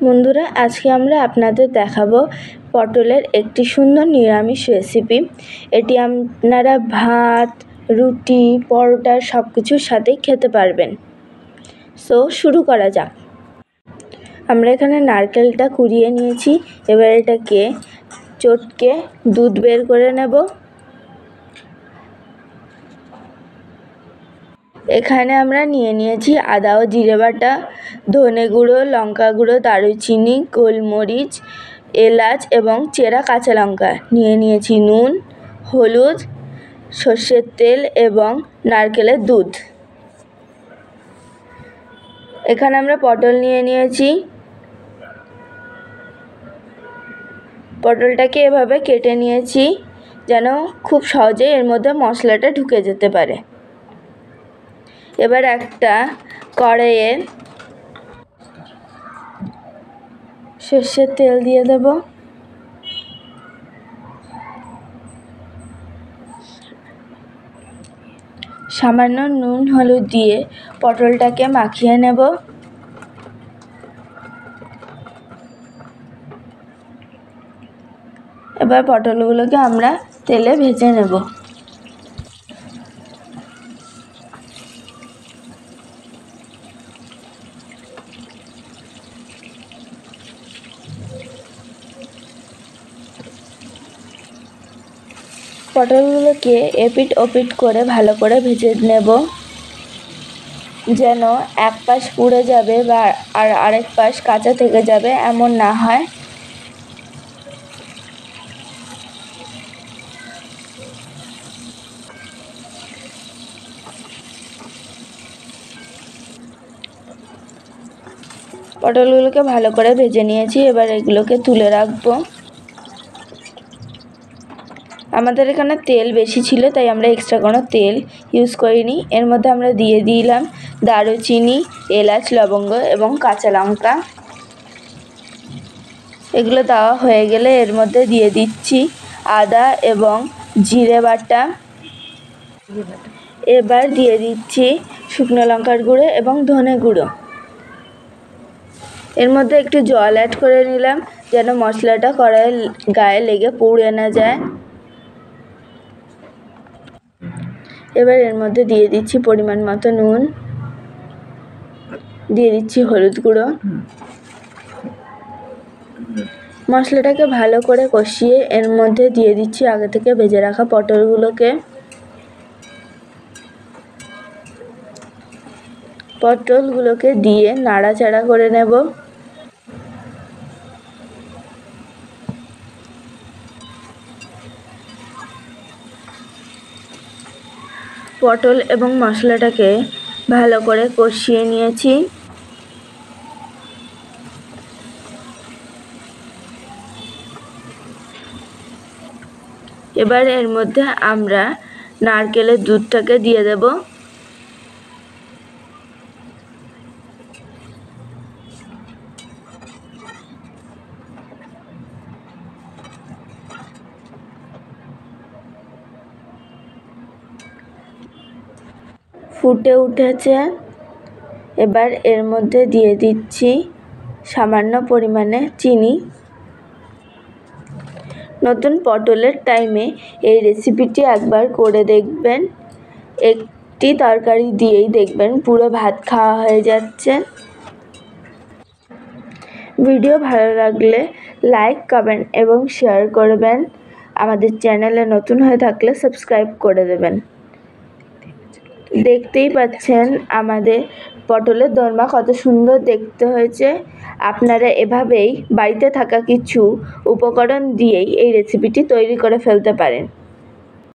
বন্ধুরা, আজকে আমরা আপনাদের দেখাবো পটলের একটি সুন্দর নিরামিষ রেসিপি এটি আপনারা ভাত, রুটি, পরোটা সব কিছুর সাথেই খেতে পারবেন। সো শুরু করা যাক। আমরা এখানে নারকেলটা কুড়িয়ে নিয়েছি। এবার এটাকে চটকে দুধ বের করে নেব। এখানে আমরা নিয়ে নিয়েছি আদা ও জিরে বাটা, ধনে গুঁড়ো, লঙ্কা গুঁড়ো, দারুচিনি, গোলমরিচ, এলাচ এবং চেরা কাঁচা লঙ্কা। নিয়ে নিয়েছি নুন, হলুদ, সর্ষের তেল এবং নারকেলের দুধ। এখানে আমরা পটল নিয়ে নিয়েছি। পটলটাকে এভাবে কেটে নিয়েছি যেন খুব সহজে এর মধ্যে মশলাটা ঢুকে যেতে পারে। এবার একটা কড়াইয়ে সর্ষের তেল দিয়ে দেব। সামান্য নুন, হলুদ দিয়ে পটলটাকে মাখিয়ে নেব। এবার পটলগুলোকে আমরা তেলে ভেজে নেব। পটলগুলোকে এপিট ওপিট করে ভালো করে ভেজে নেব। যেন এক পাশ পুড়ে যাবে বা আর আরেক পাশ কাঁচা থেকে যাবে, এমন না হয়। পটলগুলোকে ভালো করে ভেজে নিয়েছি, এবার এগুলোকে তুলে রাখব। আমাদের এখানে তেল বেশি ছিল, তাই আমরা এক্সট্রা কোনো তেল ইউজ করিনি। এর মধ্যে আমরা দিয়ে দিলাম দারুচিনি, এলাচ, লবঙ্গ এবং কাঁচা লঙ্কা। এগুলো দেওয়া হয়ে গেলে এর মধ্যে দিয়ে দিচ্ছি আদা এবং জিরে বাটা। এবার দিয়ে দিচ্ছি শুকনো লঙ্কার গুঁড়ো এবং ধনে গুঁড়ো। এর মধ্যে একটু জল অ্যাড করে নিলাম, যেন মশলাটা কড়াইয়ের গায়ে লেগে পুড়ে না যায়। এবার এর মধ্যে দিয়ে দিচ্ছি পরিমাণ মতো নুন। দিয়ে দিচ্ছি হলুদ গুঁড়ো। মশলাটাকে ভালো করে কষিয়ে এর মধ্যে দিয়ে দিচ্ছি আগে থেকে ভেজে রাখা পটলগুলোকে। পটলগুলোকে দিয়ে নাড়াচাড়া করে নেব। পটল এবং মশলাটাকে ভালো করে কষিয়ে নিয়েছি। এবার এর মধ্যে আমরা নারকেলের দুধটাকে দিয়ে দেব। ফুটে উঠেছে। এবার এর মধ্যে দিয়ে দিচ্ছি সামান্য পরিমাণে চিনি। নতুন পটলের টাইমে এই রেসিপিটি একবার করে দেখবেন। একটি তরকারি দিয়েই দেখবেন পুরো ভাত খাওয়া হয়ে যাচ্ছে। ভিডিও ভালো লাগলে লাইক, কমেন্ট এবং শেয়ার করবেন। আমাদের চ্যানেলে নতুন হয়ে থাকলে সাবস্ক্রাইব করে দেবেন। দেখতেই পাচ্ছেন আমাদের পটলের দোরমা কত সুন্দর দেখতে হয়েছে। আপনারা এভাবেই বাড়িতে থাকা কিছু উপকরণ দিয়েই এই রেসিপিটি তৈরি করে ফেলতে পারেন।